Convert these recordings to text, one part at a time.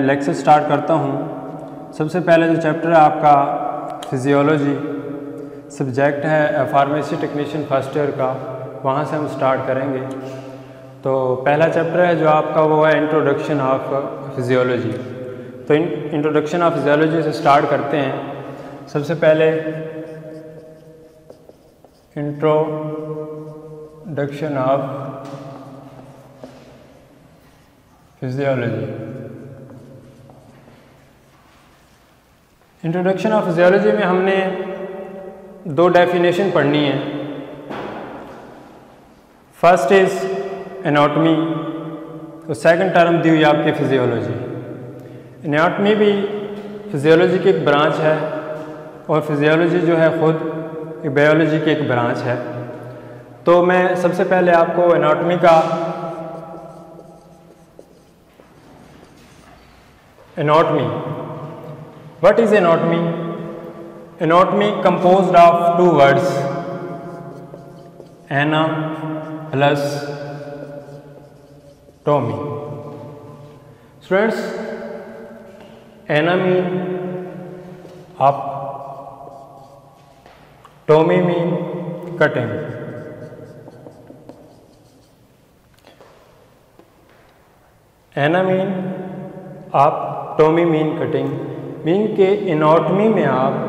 Lecture start करता हूँ। सबसे पहले जो चैप्टर है आपका फिजियोलॉजी सब्जेक्ट है फार्मेसी टेक्नीशियन फ़र्स्ट ईयर का। वहाँ से हम स्टार्ट करेंगे। तो पहला चैप्टर है जो आपका वो है इंट्रोडक्शन ऑफ़ फिजियोलॉजी तो इंट्रोडक्शन ऑफ़ फिजियोलॉजी से स्टार्ट करते हैं। सबसे पहले introduction of physiology introduction of physiology में हमने दो डेफिनेशन पढ़नी है। फ़र्स्ट इज़ एनाटॉमी तो सेकंड टर्म दी हुई आपकी फिजियोलॉजी एनाटॉमी भी फिजियोलॉजी की एक ब्रांच है और फिजियोलॉजी जो है ख़ुद बायोलॉजी की एक ब्रांच है। तो मैं सबसे पहले आपको एनाटॉमी का anatomy What is anatomy? Anatomy composed of two words ana plus tomy. Students, anatomy up tomy mean cutting. Ana mean up, tomy mean cutting. Mean के इनॉटमी में आप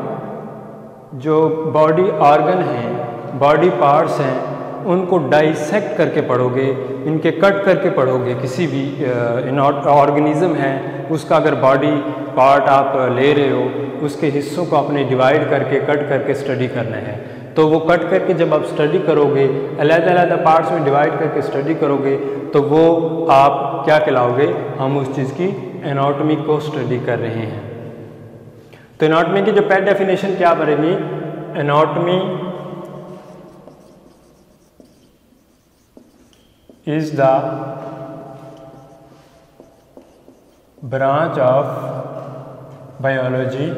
जो बॉडी ऑर्गन हैं बॉडी पार्ट्स हैं, उनको dissect करके पढ़ोगे, इनके कट करके पढ़ोगे, किसी भी ऑर्गेनिज्म है, उसका अगर बॉडी पार्ट आप ले रहे हो, उसके हिस्सों को आपने डिवाइड करके कट करके स्टडी करना है। तो वो कट करके जब आप स्टडी करोगे, अलग-अलग पार्ट्स में डिवाइड करके स्टडी करोगे तो वो आप क्या कहलाओगे? हम उस चीज़ की एनाटॉमी को स्टडी कर रहे हैं। तो एनाटॉमी की जो पहली डेफिनेशन क्या बनेगी? Anatomy is the branch of biology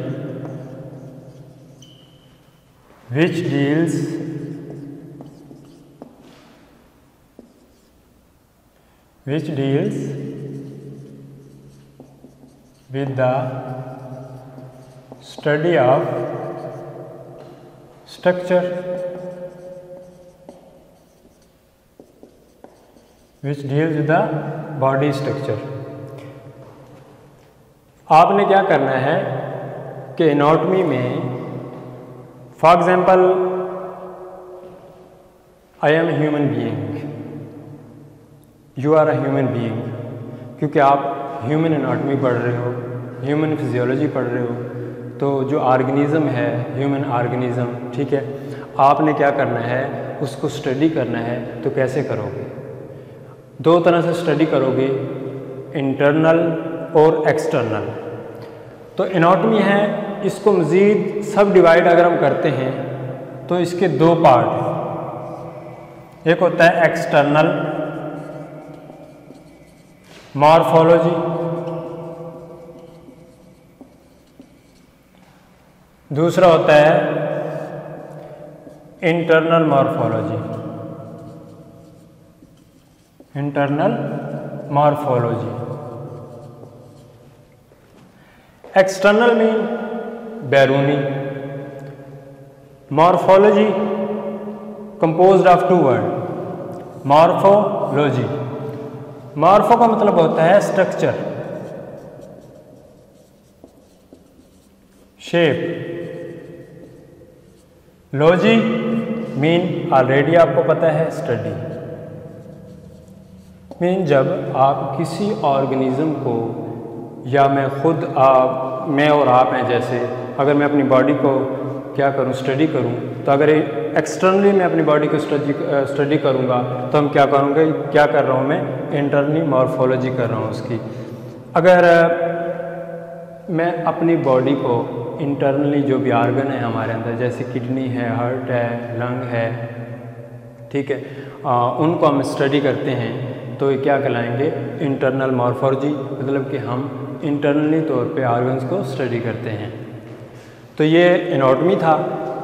which deals which deals with the study of structure, which deals with the body structure. आपने क्या करना है कि एनाटमी में for example I am human being you are a human being क्योंकि आप human anatomy पढ़ रहे हो ह्यूमन फिजियोलॉजी पढ़ रहे हो तो जो ऑर्गेनिज़म है, ह्यूमन ऑर्गेनिज़म, ठीक है, आपने क्या करना है, उसको स्टडी करना है तो कैसे करोगे? दो तरह से स्टडी करोगे, इंटरनल और एक्सटर्नल। तो एनाटॉमी है, इसको मज़ीद सब डिवाइड अगर हम करते हैं तो इसके दो पार्ट एक होता है एक्सटर्नल मॉर्फोलॉजी दूसरा होता है internal morphology internal morphology external mean बैरूनी morphology composed of two word morphology morpho का मतलब होता है structure shape logy mean already आपको पता है स्टडी मीन जब आप किसी ऑर्गेनिज्म को, या मैं खुद आप, मैं और आप हैं जैसे, अगर मैं अपनी बॉडी को क्या करूँ स्टडी करूँ तो अगर एक्सटर्नली मैं अपनी बॉडी को स्टडी स्टडी करूँगा तो हम क्या करूँगे, क्या कर रहा हूँ मैं इंटरनली मॉर्फोलॉजी कर रहा हूँ उसकी. अगर मैं अपनी बॉडी को इंटरनली जो भी आर्गन है हमारे अंदर जैसे किडनी है हार्ट है लंग है ठीक है आ, उनको हम स्टडी करते हैं तो ये क्या कहलाएँगे? इंटरनल मॉर्फोलॉजी मतलब कि हम इंटरनली तौर पे ऑर्गन्स को स्टडी करते हैं। तो ये एनाटॉमी था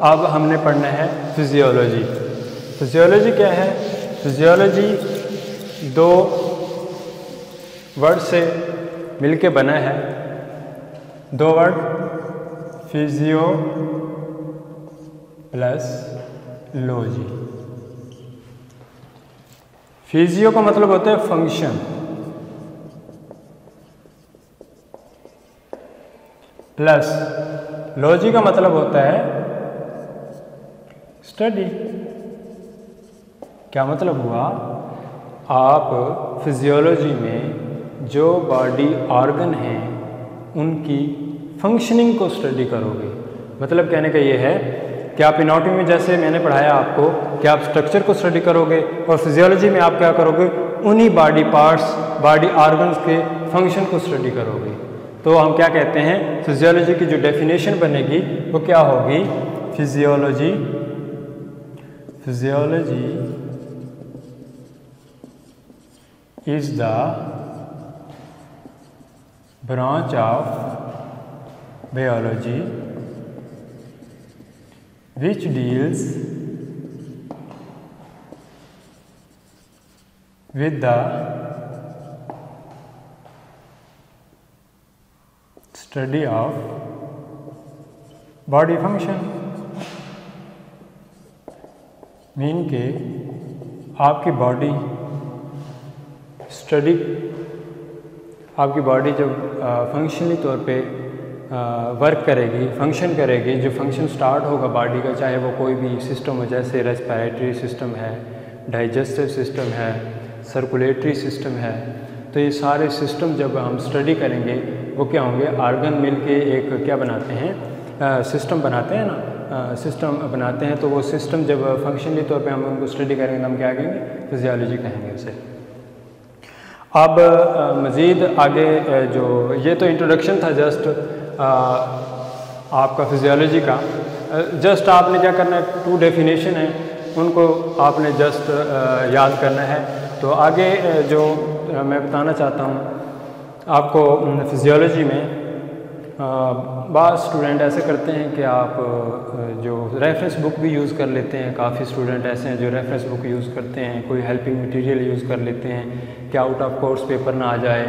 अब हमने पढ़ना है फिजियोलॉजी फिजियोलॉजी क्या है? फिजियोलॉजी दो वर्ड से मिलके बना है। दो word physio plus logy. Physio का मतलब होता है फ़ंक्शन प्लस लॉजी का मतलब होता है स्टडी। क्या मतलब हुआ? आप फिजियोलॉजी में जो बॉडी ऑर्गन हैं उनकी फंक्शनिंग को स्टडी करोगे। मतलब कहने का ये है, कि आप इनोटमी में जैसे मैंने पढ़ाया आपको, कि आप स्ट्रक्चर को स्टडी करोगे और फिजियोलॉजी में आप क्या करोगे, उन्हीं बॉडी पार्ट्स बॉडी ऑर्गन्स के फ़ंक्शन को स्टडी करोगे। तो हम क्या कहते हैं फिजियोलॉजी की जो डेफिनेशन बनेगी, वो क्या होगी? Physiology physiology is the branch of biology which deals with the study of body function mean के आपकी बॉडी स्टडी आपकी बॉडी जब फंक्शनली तौर पे वर्क करेगी फ़ंक्शन करेगी, जो फ़ंक्शन स्टार्ट होगा बॉडी का, चाहे वो कोई भी सिस्टम हो, जैसे रेस्पिरेटरी सिस्टम है डाइजेस्टिव सिस्टम है सर्कुलेटरी सिस्टम है तो ये सारे सिस्टम जब हम स्टडी करेंगे, वो क्या होंगे? आर्गन मिल के एक क्या बनाते हैं? सिस्टम बनाते हैं ना? सिस्टम बनाते हैं तो वो सिस्टम जब फंक्शनली तौर पे हम उनको स्टडी करेंगे तो हम क्या कहेंगे? फिजियोलॉजी कहेंगे उसे। अब मज़ीद आगे जो, ये तो इंट्रोडक्शन था जस्ट आपका फिजियोलॉजी का। जस्ट आपने क्या करना है टू डेफिनेशन है, उनको आपने जस्ट याद करना है। तो आगे जो मैं बताना चाहता हूँ, आपको फिजियोलॉजी में बाद स्टूडेंट ऐसे करते हैं कि आप जो रेफरेंस बुक भी यूज़ कर लेते हैं, काफ़ी स्टूडेंट ऐसे हैं जो रेफरेंस बुक यूज़ करते हैं, कोई हेल्पिंग मटेरियल यूज़ कर लेते हैं कि आउट ऑफ़ कोर्स पेपर ना आ जाए,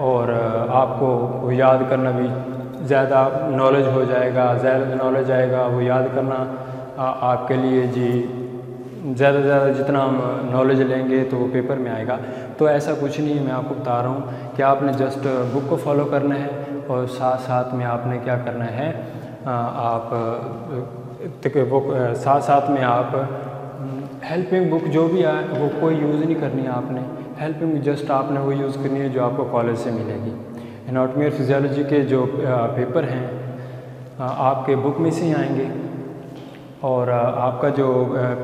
और आपको वो याद करना भी ज़्यादा नॉलेज हो जाएगा, ज़्यादा नॉलेज आएगा, वो याद करना आपके लिए जी, ज़्यादा से ज़्यादा जितना हम नॉलेज लेंगे तो वो पेपर में आएगा। तो ऐसा कुछ नहीं मैं आपको बता रहा हूँ कि आपने जस्ट बुक को फॉलो करना है और साथ साथ में आपने क्या करना है? आप वो साथ साथ में आप हेल्पिंग बुक जो भी आए वो कोई यूज़ नहीं करनी है आपने हेल्पिंग जस्ट आपने वो यूज़ करनी है जो आपको कॉलेज से मिलेगी। एनाटमी और फिजियोलॉजी के जो पेपर हैं आपके बुक में से ही आएँगे। और आपका जो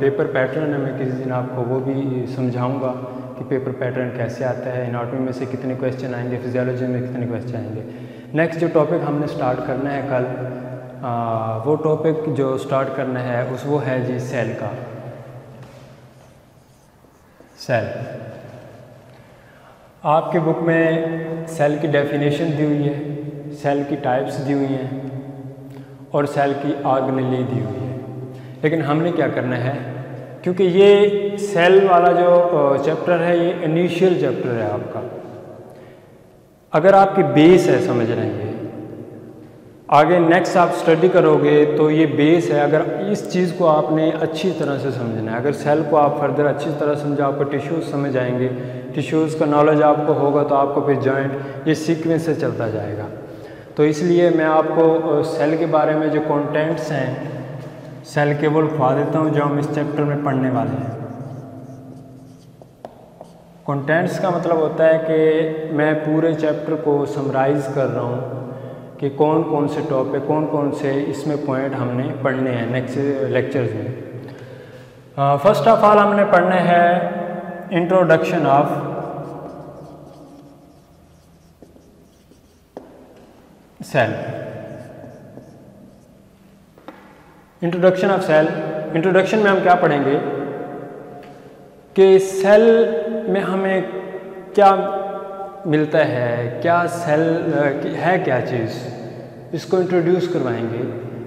पेपर पैटर्न है, मैं किसी दिन आपको वो भी समझाऊँगा कि पेपर पैटर्न कैसे आता है। एनाटमी में से कितने क्वेश्चन आएँगे? फिजियोलॉजी में कितने क्वेश्चन आएँगे? नेक्स्ट जो टॉपिक हमने स्टार्ट करना है कल आ, वो टॉपिक जो स्टार्ट करना है उस वो है जी सेल का। सेल आपके बुक में सेल की डेफिनेशन दी हुई है सेल की टाइप्स दी हुई हैं और सेल की ऑर्गनली दी हुई है। लेकिन हमने क्या करना है क्योंकि ये सेल वाला जो चैप्टर है ये इनिशियल चैप्टर है आपका। अगर आपकी बेस है, समझ रहे हैं। आगे नेक्स्ट आप स्टडी करोगे तो ये बेस है, अगर इस चीज़ को आपने अच्छी तरह से समझना है। अगर सेल को आप फर्दर अच्छी तरह समझा, आपको टिश्यूज़ समझ आएँगे। टिश्यूज़ का नॉलेज आपको होगा तो आपको फिर जॉइंट ये सीक्वेंस से चलता जाएगा। तो इसलिए मैं आपको सेल के बारे में जो कॉन्टेंट्स हैं सेल के केवल खुआ देता हूँ, जो हम इस चैप्टर में पढ़ने वाले हैं। कंटेंट्स का मतलब होता है कि मैं पूरे चैप्टर को समराइज़ कर रहा हूँ कि कौन कौन से टॉपिक कौन कौन से इसमें पॉइंट हमने पढ़ने हैं नेक्स्ट लेक्चर्स में। फ़र्स्ट ऑफ़ ऑल हमने पढ़ने हैं introduction of cell introduction of cell introduction में हम क्या पढ़ेंगे? कि सेल में हमें क्या मिलता है, क्या सेल है क्या चीज़? इसको इंट्रोड्यूस करवाएँगे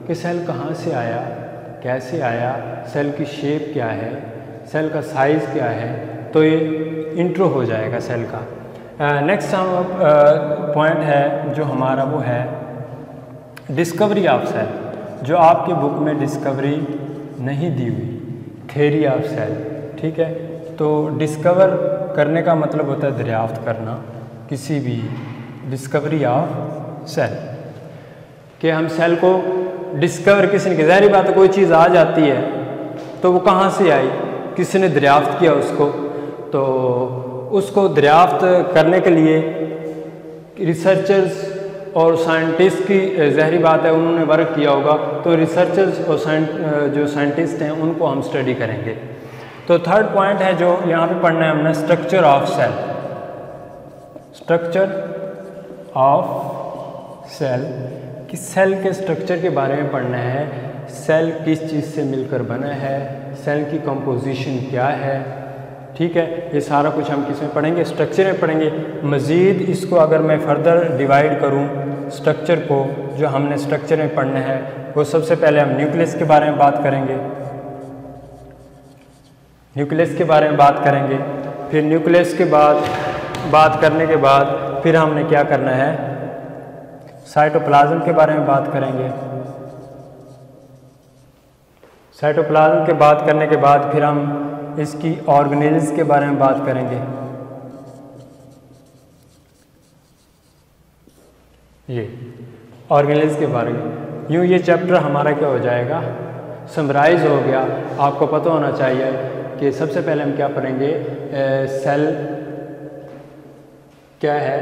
कि सेल कहाँ से आया, कैसे आया सेल की शेप क्या है सेल का साइज़ क्या है तो ये इंट्रो हो जाएगा सेल का। नेक्स्ट हम पॉइंट है जो हमारा वो है डिस्कवरी ऑफ़ सेल जो आपके बुक में डिस्कवरी नहीं दी हुई थेरी ऑफ़ सेल ठीक है? तो डिस्कवर करने का मतलब होता है दरियाफ्त करना, किसी भी डिस्कवरी ऑफ़ सेल कि हम सेल को डिस्कवर किसी ने ज़ाहरी बात कोई चीज़ आ जाती है तो वो कहाँ से आई? किसी ने दरियाफ्त किया उसको। तो उसको दरियाफ्त करने के लिए रिसर्चर्स और साइंटिस्ट की, जहरी बात है, उन्होंने वर्क किया होगा। तो रिसर्चर्स और जो साइंटिस्ट हैं, उनको हम स्टडी करेंगे। तो थर्ड पॉइंट है जो यहाँ पे पढ़ना है हमने structure of cell structure of cell कि सेल के स्ट्रक्चर के बारे में पढ़ना है। सेल किस चीज़ से मिलकर बना है? सेल की कंपोजिशन क्या है? ठीक है, ये सारा कुछ हम किसमें पढ़ेंगे? स्ट्रक्चर में पढ़ेंगे। मज़ीद इसको अगर मैं फर्दर डिवाइड करूँ स्ट्रक्चर को, जो हमने स्ट्रक्चर में पढ़ना है, वो सबसे पहले हम न्यूक्लियस के बारे में बात करेंगे। न्यूक्लियस के बारे में बात करेंगे। फिर न्यूक्लियस के बाद, बात करने के बाद फिर हमने क्या करना है? साइटोप्लाज्म के बारे में बात करेंगे। साइटोप्लाज्म के बात करने के बाद फिर हम इसकी ऑर्गेनिल्स के बारे में बात करेंगे। ये ऑर्गेनिल्स के बारे में। यूँ ये चैप्टर हमारा क्या हो जाएगा? समराइज हो गया। आपको पता होना चाहिए कि सबसे पहले हम क्या पढ़ेंगे? सेल क्या है?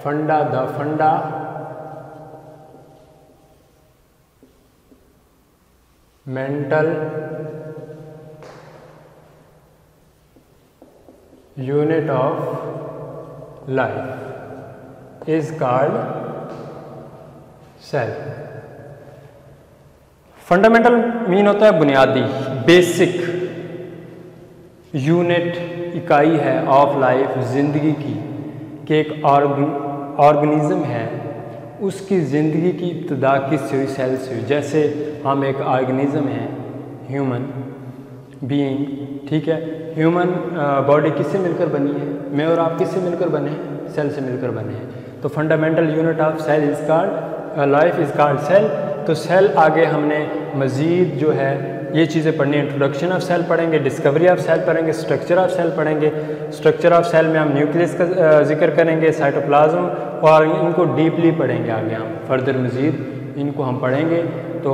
Funda, the fundamental unit of life is called cell fundamental mean होता है बुनियादी, बेसिक। यूनिट इकाई है ऑफ़ लाइफ ज़िंदगी की, कि एक ऑर्गेनिज्म है, उसकी ज़िंदगी की इब्तदा किससे हुई सेल से हुई जैसे हम एक ऑर्गेनिज्म हैं, ह्यूमन बीइंग, ठीक है? ह्यूमन बॉडी किससे मिलकर बनी है? मैं और आप किससे मिलकर बने हैं? सेल से मिलकर बने हैं। तो fundamental unit of cell is called life is called cell. तो सेल आगे हमने मज़ीद जो है ये चीज़ें पढ़नी है। इंट्रोडक्शन ऑफ़ सेल पढ़ेंगे डिस्कवरी ऑफ़ सेल पढ़ेंगे स्ट्रक्चर ऑफ़ सेल पढ़ेंगे। स्ट्रक्चर ऑफ़ सेल में हम न्यूक्लियस का ज़िक्र करेंगे साइटोप्लाज्म और इनको डीपली पढ़ेंगे आगे हम फर्दर मज़ीद इनको हम पढ़ेंगे। तो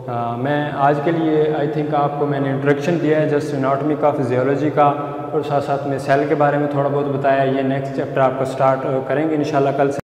आ, मैं आज के लिए आई थिंक आपको मैंने इंट्रोडक्शन दिया है जस्ट एनाटॉमिक ऑफ़ फिजियोलॉजी का और साथ साथ में सेल के बारे में थोड़ा बहुत बताया। ये नेक्स्ट चैप्टर आपको स्टार्ट करेंगे इन कल से।